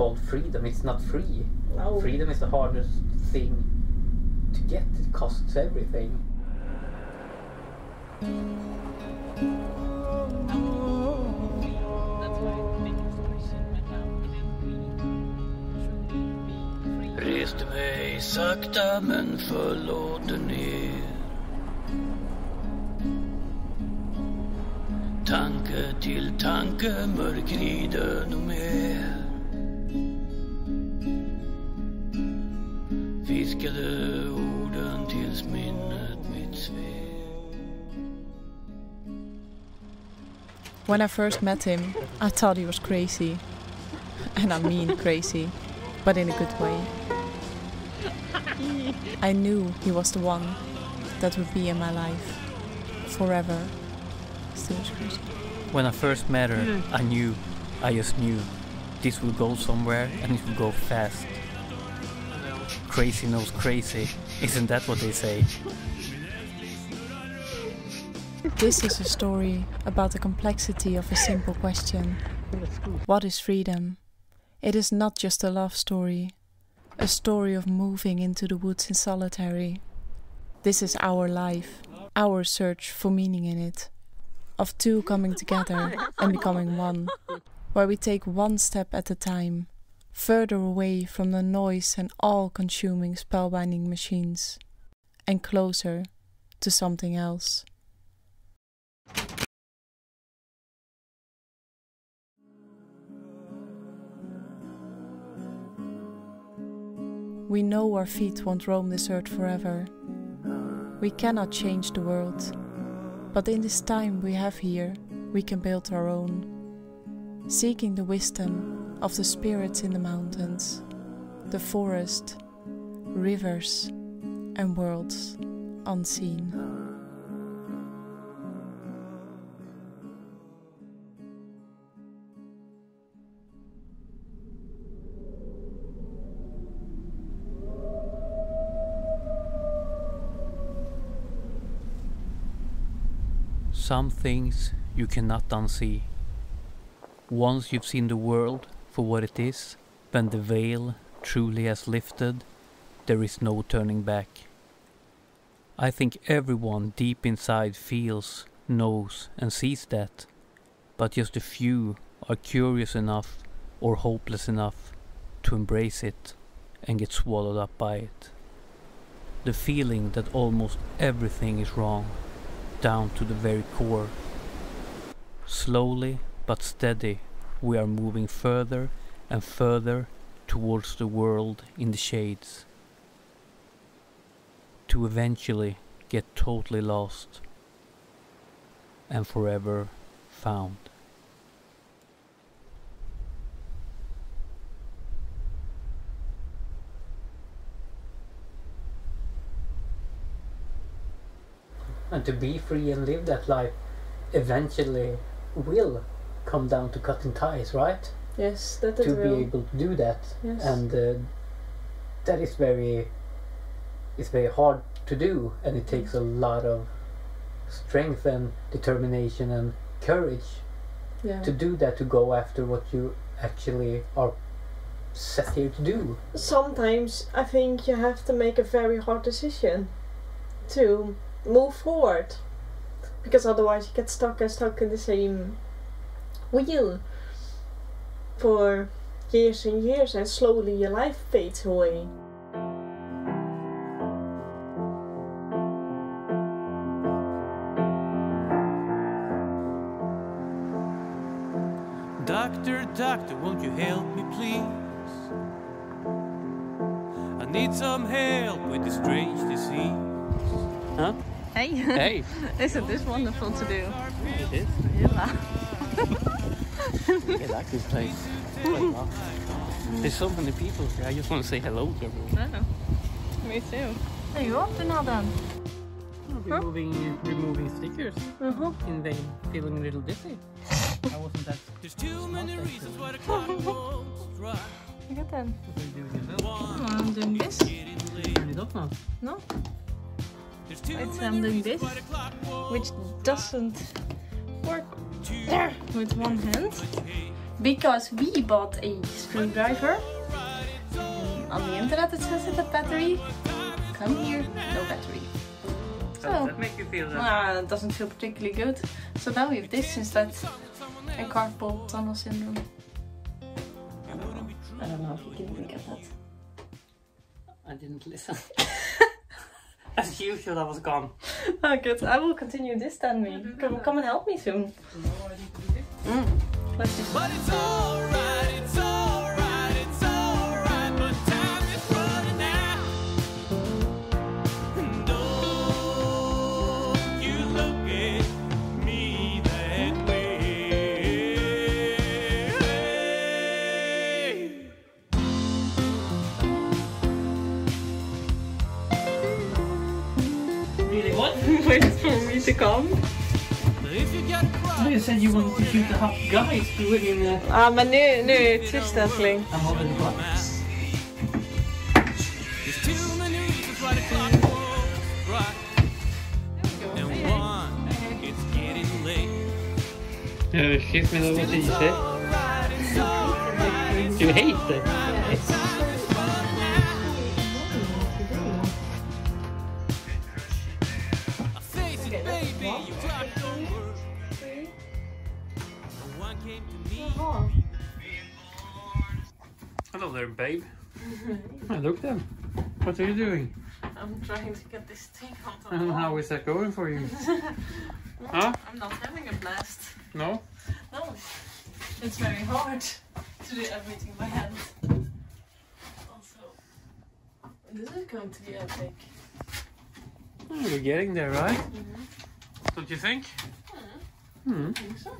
is called freedom. It's not free. No. Freedom is the hardest thing to get. It costs everything. Reste mig sakta men förlåter ner Tanke till tanke mörkrider nog mer Viskade orden tills minnet mitt svek When I first met him, I thought he was crazy. And I mean crazy, but in a good way. I knew he was the one that would be in my life forever. Still was crazy. When I first met her, mm. I knew, I just knew, this would go somewhere and it would go fast. Crazy knows crazy, isn't that what they say? This is a story about the complexity of a simple question What is freedom? It is not just a love story, a story of moving into the woods in solitary. This is our life, our search for meaning in it, of two coming together and becoming one, where we take one step at a time, further away from the noise and all consuming spellbinding machines, and closer to something else. We know our feet won't roam this earth forever. We cannot change the world, but in this time we have here, we can build our own, seeking the wisdom of the spirits in the mountains, the forest, rivers, and worlds unseen. Some things you cannot unsee. Once you've seen the world for what it is, when the veil truly has lifted, there is no turning back. I think everyone deep inside feels, knows, and sees that, but just a few are curious enough or hopeless enough to embrace it and get swallowed up by it. The feeling that almost everything is wrong down to the very core. Slowly but steady, we are moving further and further towards the world in the shades. To eventually get totally lost and forever found. And to be free and live that life eventually will come down to cutting ties, right? Yes, that is to be real. able to do that. Yes. And uh, that is very it's very hard to do and it takes a lot of strength and determination and courage yeah. to do that to go after what you actually are set here to do. Sometimes I think you have to make a very hard decision to move forward because otherwise you get stuck and stuck in the same wheel for years and years and slowly your life fades away. Doctor, doctor, won't you help me please? I need some help with this strange disease. Huh? Hey, Hey! isn't this wonderful to do? It is. Yeah. I like this place. There's so many people here. I just want to say hello to everyone. Me too. Are you up in Adam? Removing, removing stickers Uh-huh. in vain, feeling a little dizzy. I wasn't that. There's too many reasons why the clock won't strike. Look at them. One, I'm doing this. Turn it off now. No, there's too Wait, I'm doing this, why the clock won't which doesn't work two, with one hand. because we bought a screwdriver. And on the internet it says it had battery. Come here, no battery. So, does that make you feel ah, it doesn't feel particularly good. So now we have this instead. And carpal tunnel syndrome. I don't know if you can even get that. I didn't listen. As usual, I was gone. Oh, good. I will continue this then, me. Come, come and help me soon. Mm. Let's just. Really? What? Wait for me to come. If you got a cry, You said you wanted to shoot the hot guys doing in the. Ah, men nu, nu tvistar I'm already gone. there's too many reasons why the clock won't right. And one, it's getting Then. What are you doing? I'm trying to get this thing out of And how is that going for you? Huh? I'm not having a blast. No? No, it's very hard to do everything by hand. Also, this is going to be epic. Oh, we're getting there, right? Don't you think? Hmm. I think so.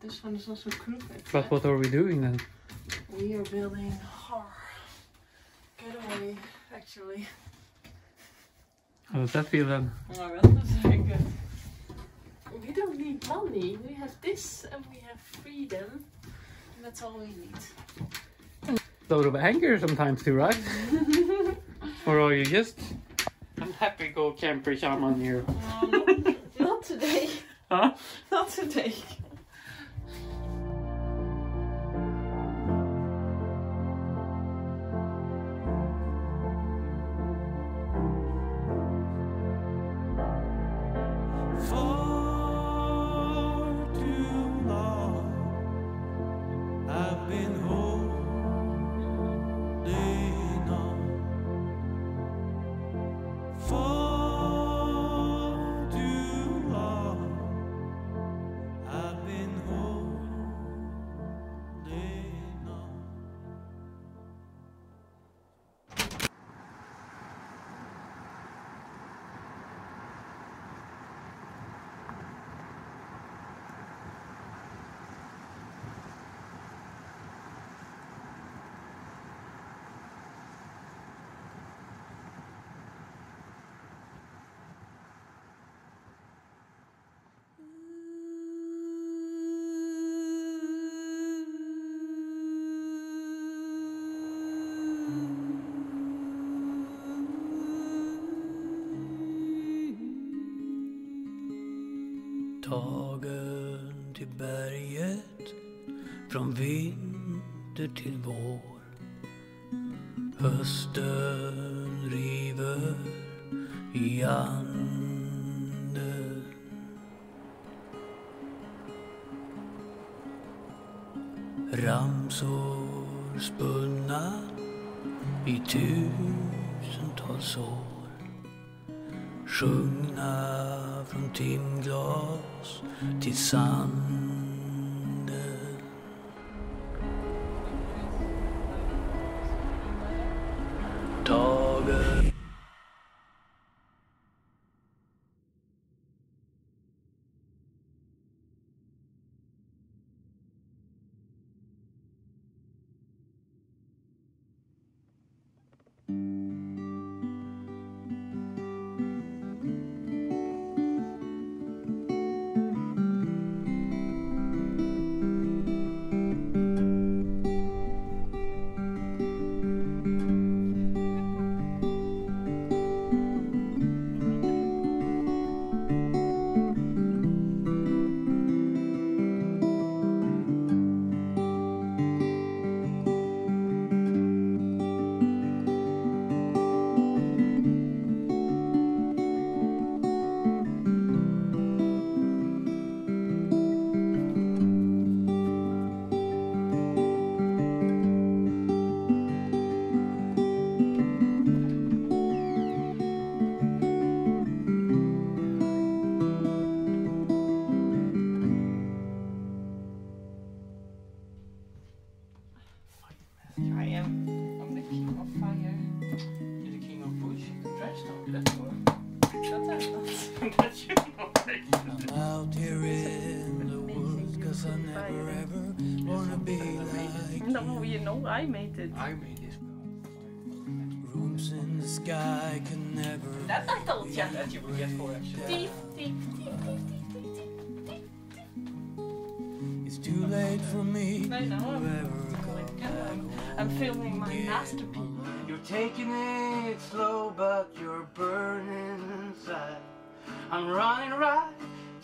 This one is also crooked. But what are we doing then? We are building our getaway, actually. How does that feel then? Oh, well, that's very good. We don't need money. We have this and we have freedom. And that's all we need. A load of anger sometimes too, right? or are you just happy go camper shaman here? Um, not today. Huh? Not today. Tagen till berget från vinter till vår. Hösten river i anden. Ramsor spunna i tusentals år. Sjungna från timglas till sanden. I made it. I made this. Rooms in the sky can never That I told you. That you will get for actually. Deep, deep, deep, It's too late for me I know. to ever come oh back I'm filming my masterpiece. You're taking it slow, but you're burning inside. I'm running right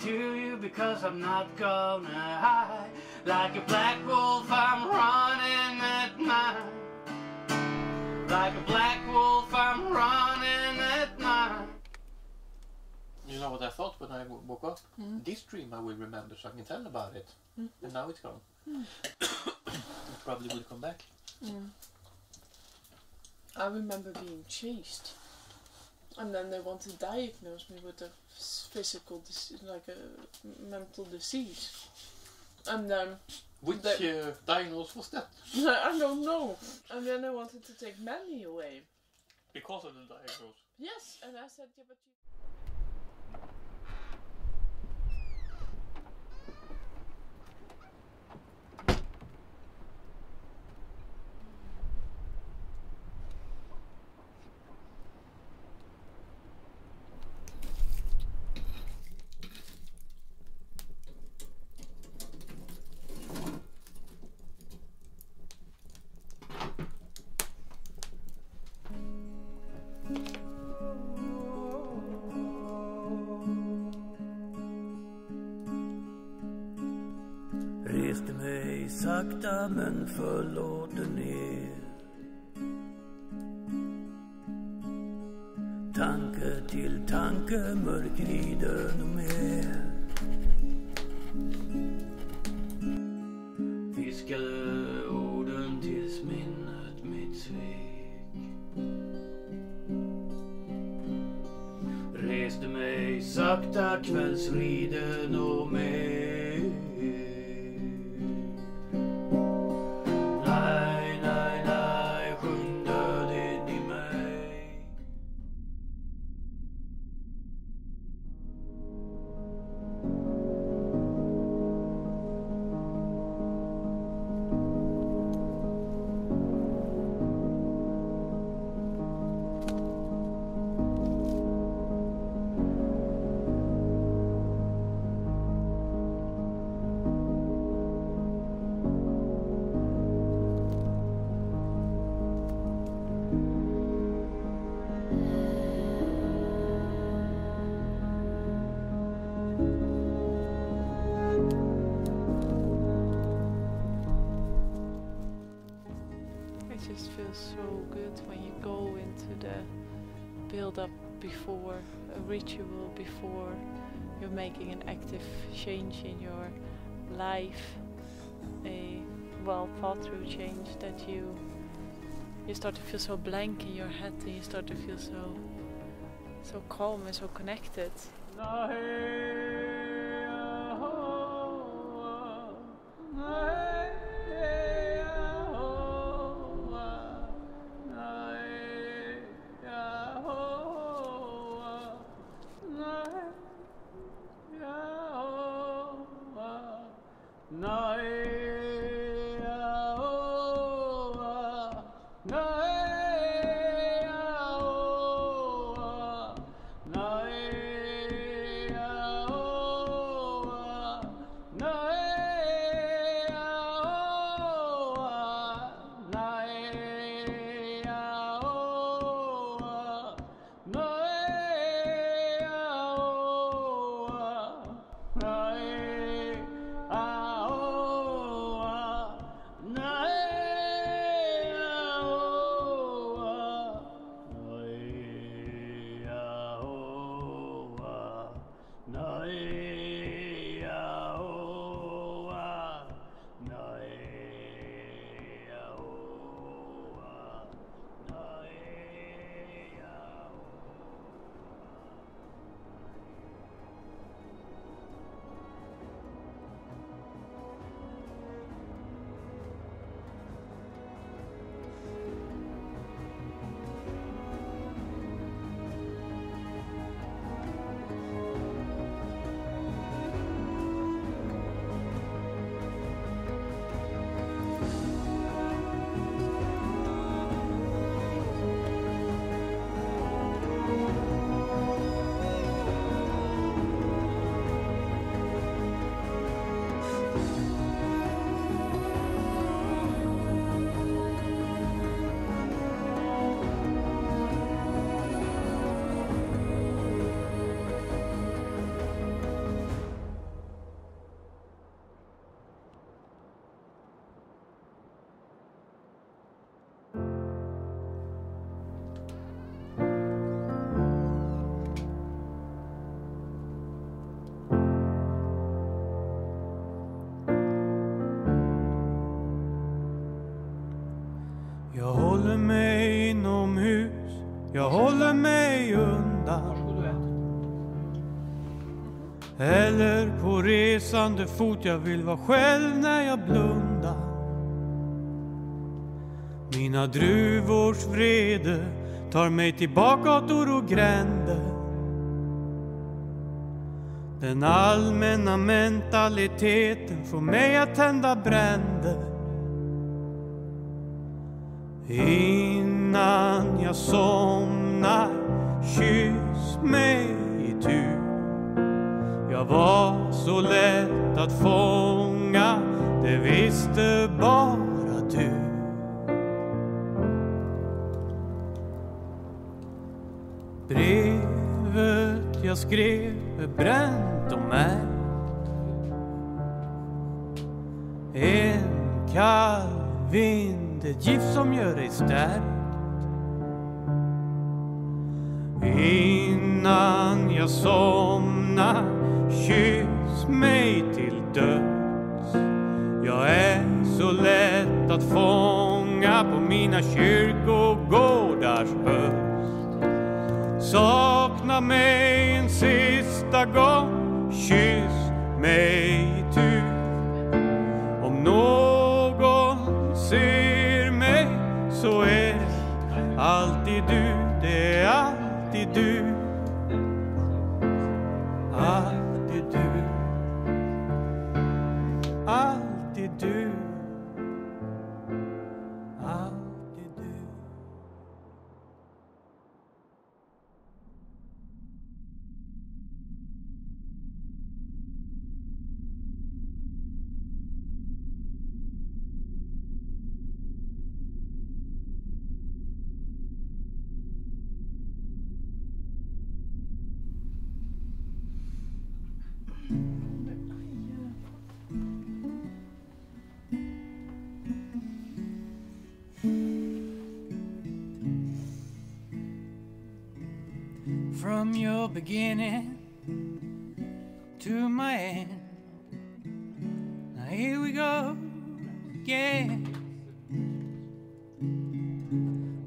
to you because I'm not gonna hide. Like a black wolf, I'm running at night. Like a black wolf, I'm running at night. You know what I thought when I woke up? Mm. This dream I will remember so I can tell about it. Mm. And now it's gone. Mm. it probably will come back. I remember being chased, and then they wanted to diagnose me with a physical, dis- like a mental disease, and then Which The- uh, diagnosis was that? I don't know, and then they wanted to take Manny away. Because of the diagnosis. Yes, and I said, yeah, but you. Mig sakta men förlåter ner. Tanke till tanke, mörk rider nog mer. Viskade orden tills minnet mitt svek. Reste mig sakta, kvällsriden och mer. Before a ritual, before you're making an active change in your life, a well thought through change that you you start to feel so blank in your head and you start to feel so so calm and so connected. Jag håller mig undan. Eller på resande fot, jag vill vara själv när jag blundar. Mina druvors vrede tar mig till bakgator och gränder. Den allmänna mentaliteten får mig att tända bränder. Innan jag somnar, kyss mig itu. Jag var så lätt att fånga, det visste bara du. Brevet jag skrev är bränt och märkt. En kall vind, ett gift som gör dig stark Innan jag somnar, kyss mig till döds. Jag är så lätt att fånga på mina kyrkogårdars höst. Sakna mig en sista gång, kyss mig From your beginning to my end. Now here we go again.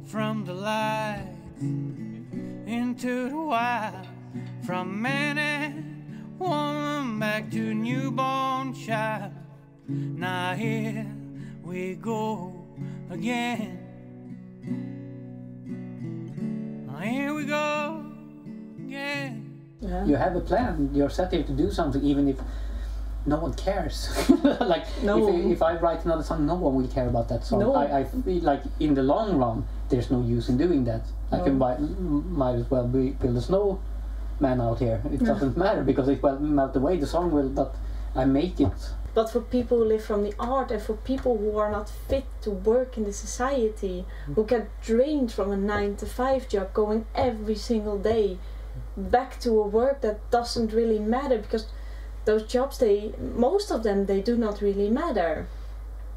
From the light into the wild, from man and woman back to newborn child. Now here we go again. Yeah. You have a plan. You're set here to do something, even if no one cares. like No. if, if I write another song, no one will care about that song. No. I, I feel like in the long run, there's no use in doing that. I can buy, might as well be, build a snowman out here. It doesn't matter because it will melt away. The song will, but I make it. But for people who live from the art and for people who are not fit to work in the society, mm. who get drained from a 9 to 5 job going every single day back to a work that doesn't really matter because those jobs they most of them they do not really matter.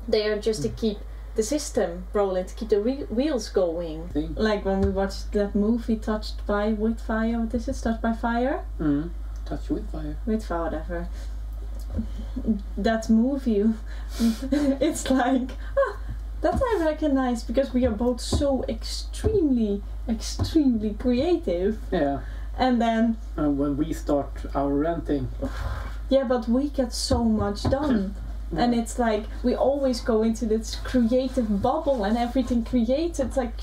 They are just to keep the system rolling, to keep the re- wheels going. Like when we watched that movie Touched by with Fire, what is it? Touched by Fire? Mm. Touch with fire. with Fire, whatever that movie it's like ah, that I recognize because we are both so extremely extremely creative Yeah. And then Uh, when we start our renting. yeah but we get so much done and it's like we always go into this creative bubble and everything created it's like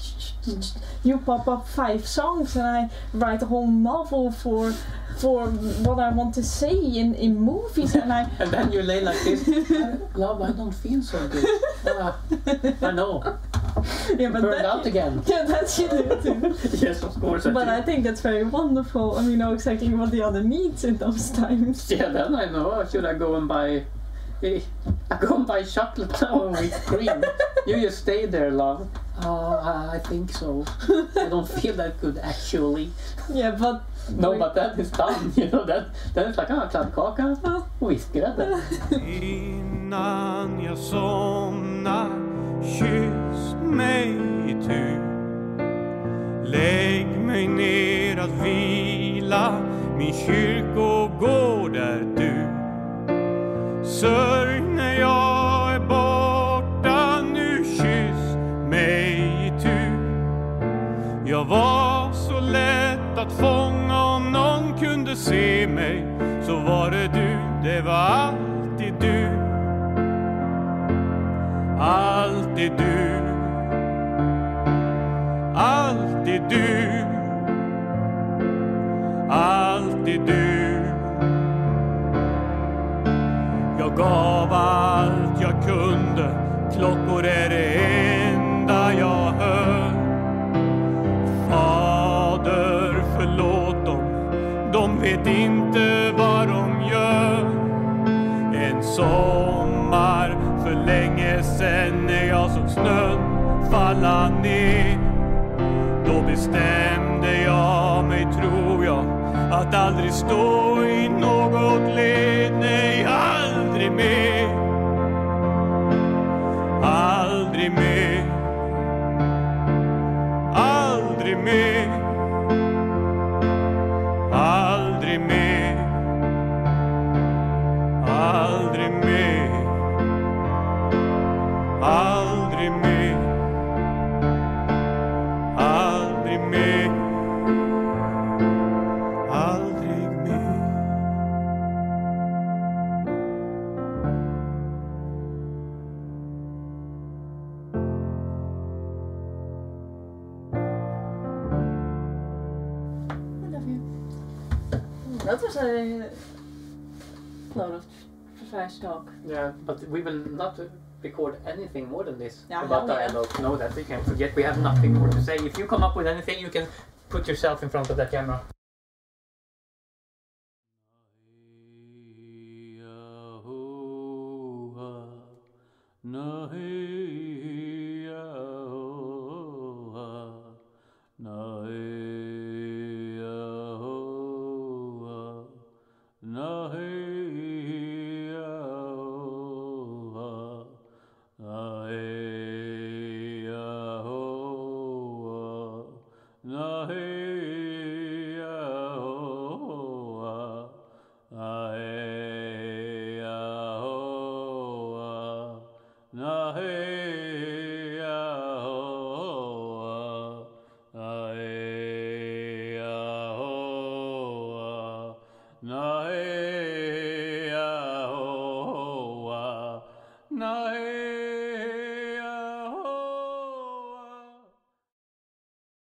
you pop up five songs and I write a whole novel for for what I want to say in, in movies and I And then you lay like this. "Uh, Love, I don't feel so good. Ah, I know. Yeah but Burned that, out again. yeah that you do too yes, of course. I but do. I think that's very wonderful and we know exactly what the other needs in those times Yeah, then I know. Should I go and buy? eh, I go and buy chocolate now and with cream. you just stay there, love. Oh, I think so. I don't feel that good actually. yeah but No, but that is done. You know that. Then it's like ah, kladdkaka, whiskgrädde. Innan jag somnar mig i tur. Lägg mig ner att vila, min kyrkogård är du. Sörj när jag är borta, nu kyss mig i tur. Jag var så lätt att fånga om någon kunde se mig, så var det du, det var alltid du. Alltid du. Gav allt jag kunde. Klockor är det enda jag hör. Fader, förlåt dem. De vet inte vad de gör. En sommar för länge sen när jag såg snön falla ner. Då bestämde jag mig, tror jag Att aldrig stå was a lot of trash talk. Yeah, but we will not record anything more than this Yeah, about dialogue. No, that we can forget. We have nothing more to say. If you come up with anything, you can put yourself in front of that camera.